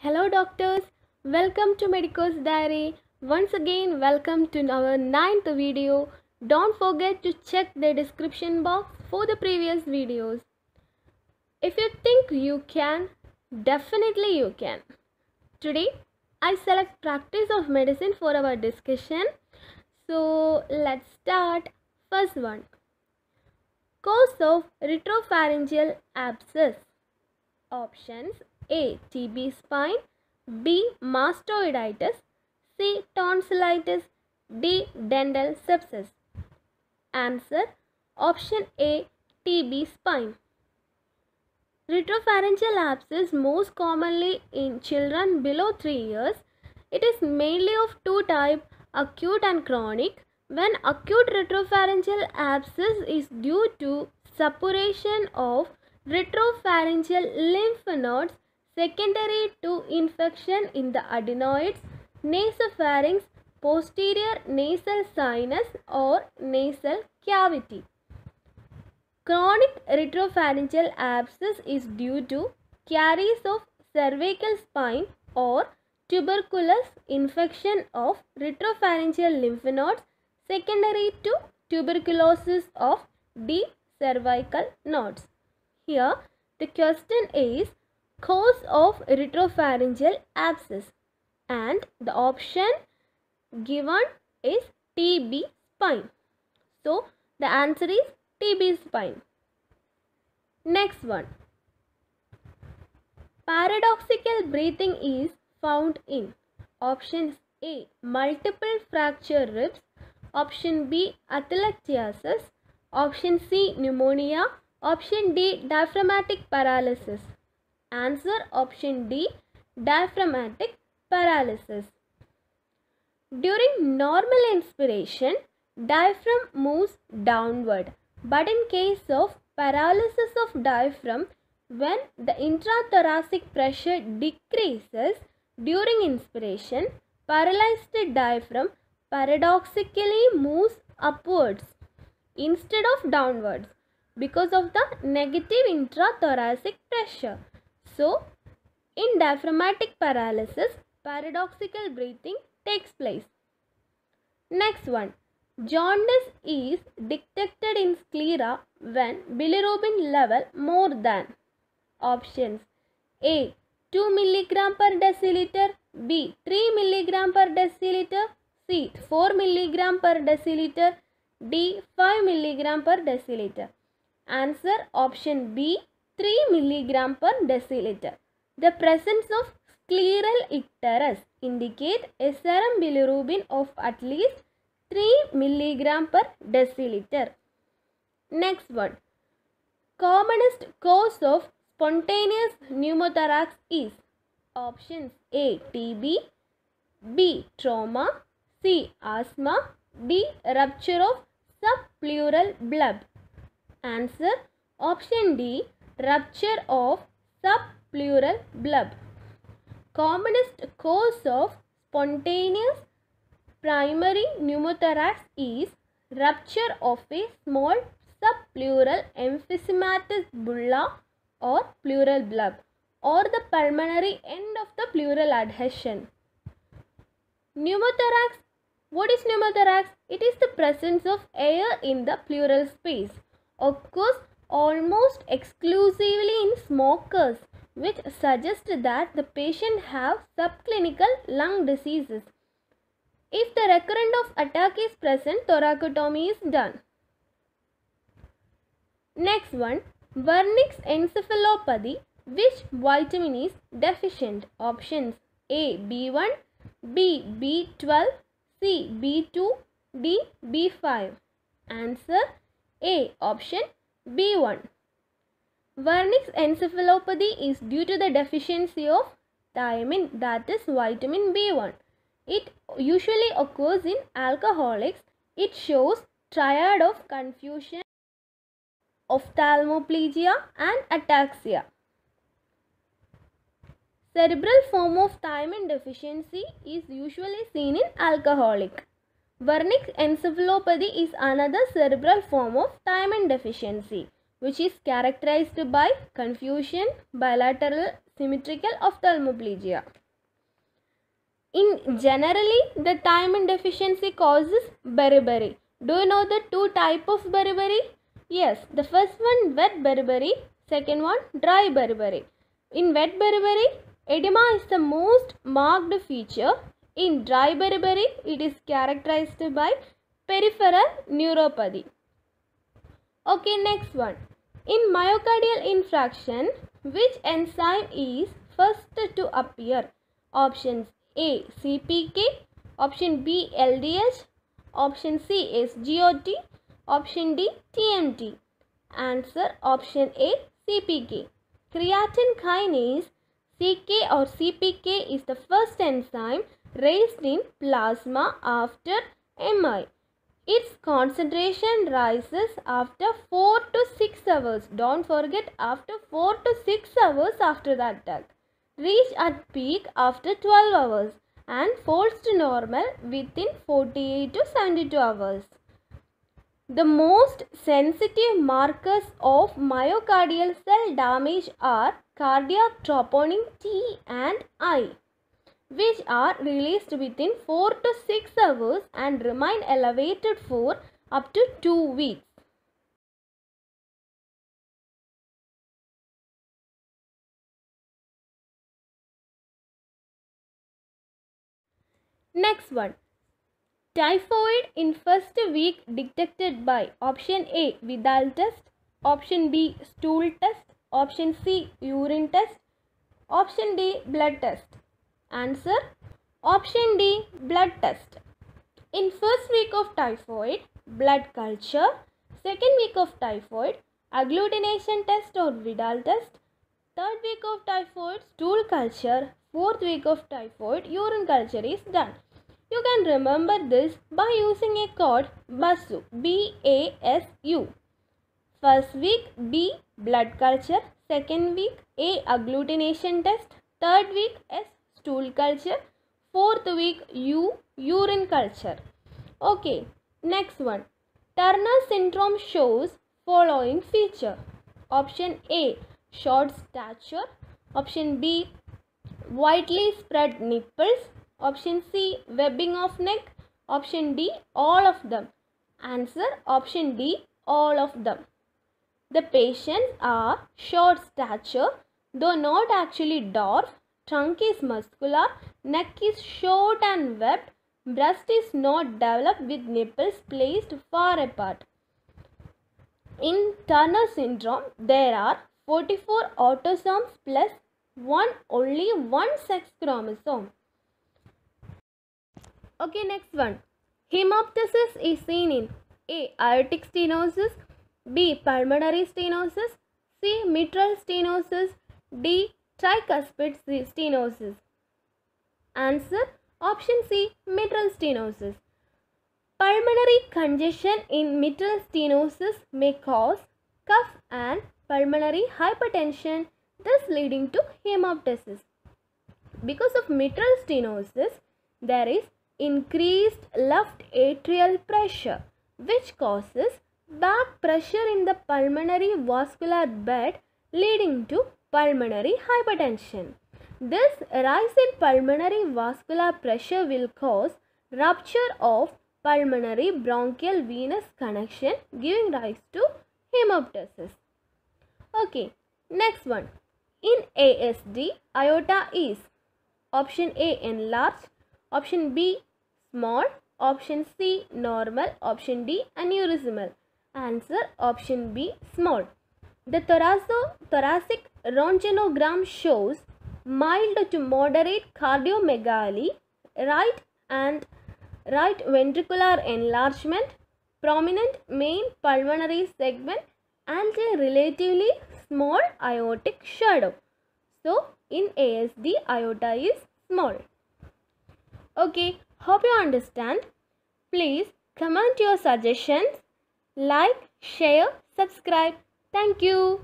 Hello, doctors. Welcome to Medico's Diary. Once again, welcome to our ninth video. Don't forget to check the description box for the previous videos. If you think you can, definitely you can. Today, I select practice of medicine for our discussion. So, let's start. First one Cause of retropharyngeal abscess. Options A. TB spine B. Mastoiditis C. Tonsillitis D. Dental sepsis Answer Option A. TB spine Retropharyngeal abscess most commonly in children below 3 years. It is mainly of two types acute and chronic. When acute retropharyngeal abscess is due to suppuration of retropharyngeal lymph nodes secondary to infection in the adenoids, nasopharynx, posterior nasal sinus or nasal cavity. Chronic retropharyngeal abscess is due to caries of cervical spine or tuberculous infection of retropharyngeal lymph nodes secondary to tuberculosis of the cervical nodes. Here the question is cause of retropharyngeal abscess and the option given is TB spine. So the answer is TB spine. Next one. Paradoxical breathing is found in options A. Multiple fracture ribs, option B. Atelectasis, option C. Pneumonia, option D. Diaphragmatic paralysis. Answer option D. Diaphragmatic paralysis. During normal inspiration, diaphragm moves downward, but in case of paralysis of diaphragm, when the intrathoracic pressure decreases during inspiration, paralyzed diaphragm paradoxically moves upwards instead of downwards because of the negative intrathoracic pressure. So, in diaphragmatic paralysis, paradoxical breathing takes place. Next one. Jaundice is detected in sclera when bilirubin level more than options. A 2 mg per deciliter. B 3 mg per deciliter. C 4 mg per deciliter. D 5 mg per deciliter. Answer option B 3 mg per deciliter The presence of scleral icterus indicate a serum bilirubin of at least 3 mg per deciliter. Next one. Commonest cause of spontaneous pneumothorax is options A. TB B. Trauma C. Asthma D. Rupture of subpleural bulb Answer option D. Rupture of subpleural bulb Commonest cause of spontaneous primary pneumothorax is rupture of a small subpleural emphysematous bulla or pleural bulb or the pulmonary end of the pleural adhesion. Pneumothorax What is pneumothorax? It is the presence of air in the pleural space. Occurs almost exclusively in smokers which suggests that the patient have subclinical lung diseases. If the recurrent of attack is present, thoracotomy is done. Next one, Wernicke's encephalopathy. Which vitamin is deficient? Options A. B1, B. B12, C. B2, D. B5. Answer A. Option B1. Wernicke's encephalopathy is due to the deficiency of thiamine that is vitamin B1. It usually occurs in alcoholics. It shows triad of confusion, ophthalmoplegia and ataxia. Cerebral form of thiamine deficiency is usually seen in alcoholic. Wernicke's encephalopathy is another cerebral form of thiamine deficiency. which is characterized by confusion, bilateral symmetrical ophthalmoplegia. In generally, the thiamine deficiency causes beriberi. Do you know the two type of beriberi? Yes, the first one wet beriberi, second one dry beriberi. In wet beriberi, edema is the most marked feature. In dry beriberi, it is characterized by peripheral neuropathy. Okay, next one. In myocardial infarction, which enzyme is first to appear? Options A. CPK, option B. LDH, option C. SGOT, option D. TMT. Answer option A. CPK. Creatine kinase CK or CPK is the first enzyme raised in plasma after MI. Its concentration rises after 4 to 6 hours. Don't forget after 4 to 6 hours after the attack. Reach at peak after 12 hours and falls to normal within 48 to 72 hours. The most sensitive markers of myocardial cell damage are cardiac troponin T and I which are released within 4 to 6 hours and remain elevated for up to 2 weeks. Next one. Typhoid in first week detected by option A Widal test, option B stool test, option C urine test, option D blood test. Answer option D blood test. In first week of typhoid, blood culture. Second week of typhoid, agglutination test or Widal test. Third week of typhoid, stool culture. Fourth week of typhoid, urine culture is done. You can remember this by using a code BASU. B-A-S-U. First week B blood culture. Second week A agglutination test. Third week S stool culture. Fourth week U urine culture. Okay, next one. Turner syndrome shows following feature. Option A short stature. Option B widely spread nipples. Option C webbing of neck. Option D all of them. Answer option D all of them. The patients are short stature though not actually dwarf trunk is muscular, neck is short and webbed, breast is not developed with nipples placed far apart. In Turner syndrome, there are 44 autosomes plus one only one sex chromosome. Okay, next one. Hemoptysis is seen in A. Aortic stenosis, B. Pulmonary stenosis, C. Mitral stenosis, D tricuspid stenosis. Answer option C mitral stenosis. Pulmonary congestion in mitral stenosis may cause cough and pulmonary hypertension thus leading to hemoptysis. Because of mitral stenosis there is increased left atrial pressure which causes back pressure in the pulmonary vascular bed leading to pulmonary hypertension. This rise in pulmonary vascular pressure will cause rupture of pulmonary bronchial venous connection giving rise to hemoptysis. Okay, next one. In ASD, aorta is option A enlarged, option B small, option C normal, option D aneurysmal. Answer option B small. The thoracic röntgenogram shows mild to moderate cardiomegaly, right and right ventricular enlargement, prominent main pulmonary segment and a relatively small aortic shadow. So, in ASD, aorta is small. Okay, hope you understand. Please comment your suggestions, like, share, subscribe. Thank you.